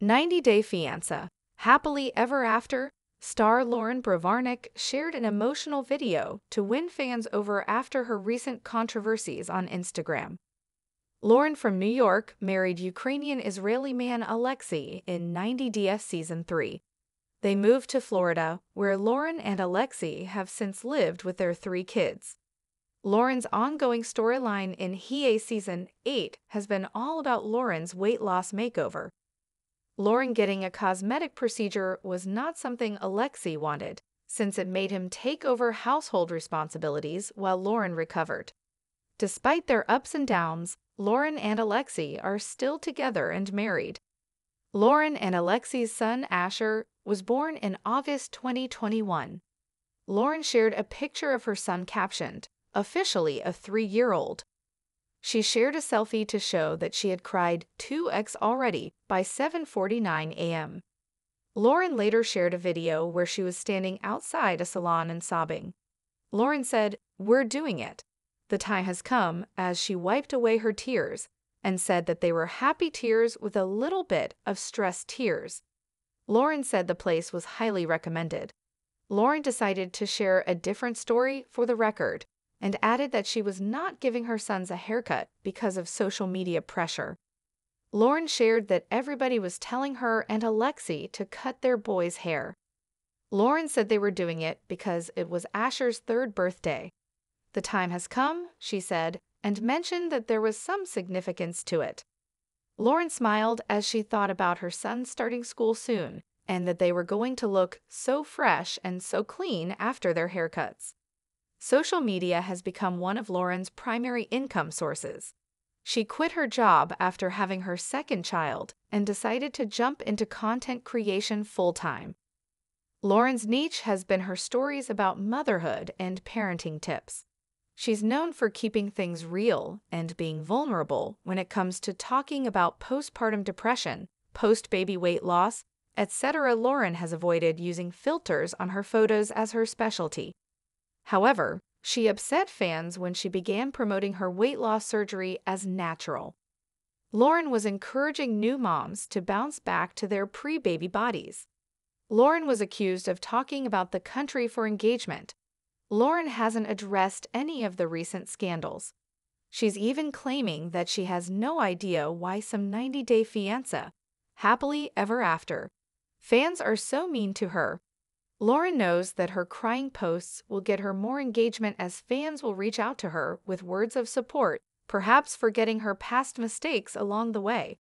90 Day Fiancé Happily Ever After star Loren Brovarnik shared an emotional video to win fans over after her recent controversies on Instagram. Loren from New York married Ukrainian-Israeli man Alexei in 90 DF Season 3. They moved to Florida, where Loren and Alexei have since lived with their three kids. Loren's ongoing storyline in HEA Season 8 has been all about Loren's weight loss makeover. Loren getting a cosmetic procedure was not something Alexei wanted, since it made him take over household responsibilities while Loren recovered. Despite their ups and downs, Loren and Alexei are still together and married. Loren and Alexei's son Asher was born in August 2021. Loren shared a picture of her son captioned, officially a three-year-old, she shared a selfie to show that she had cried 2x already by 7:49 a.m. Loren later shared a video where she was standing outside a salon and sobbing. Loren said, "We're doing it. The time has come," as she wiped away her tears and said that they were happy tears with a little bit of stressed tears. Loren said the place was highly recommended. Loren decided to share a different story for the record and added that she was not giving her sons a haircut because of social media pressure. Loren shared that everybody was telling her and Alexei to cut their boy's hair. Loren said they were doing it because it was Asher's third birthday. The time has come, she said, and mentioned that there was some significance to it. Loren smiled as she thought about her son starting school soon and that they were going to look so fresh and so clean after their haircuts. Social media has become one of Loren's primary income sources. She quit her job after having her second child and decided to jump into content creation full time. Loren's niche has been her stories about motherhood and parenting tips. She's known for keeping things real and being vulnerable when it comes to talking about postpartum depression, post baby weight loss, etc. Loren has avoided using filters on her photos as her specialty. However, she upset fans when she began promoting her weight loss surgery as natural. Loren was encouraging new moms to bounce back to their pre baby bodies. Loren was accused of talking about the country for engagement. Loren hasn't addressed any of the recent scandals. She's even claiming that she has no idea why some 90 Day Fiancé, happily ever after. Fans are so mean to her Loren knows that her crying posts will get her more engagement as fans will reach out to her with words of support, perhaps forgetting her past mistakes along the way.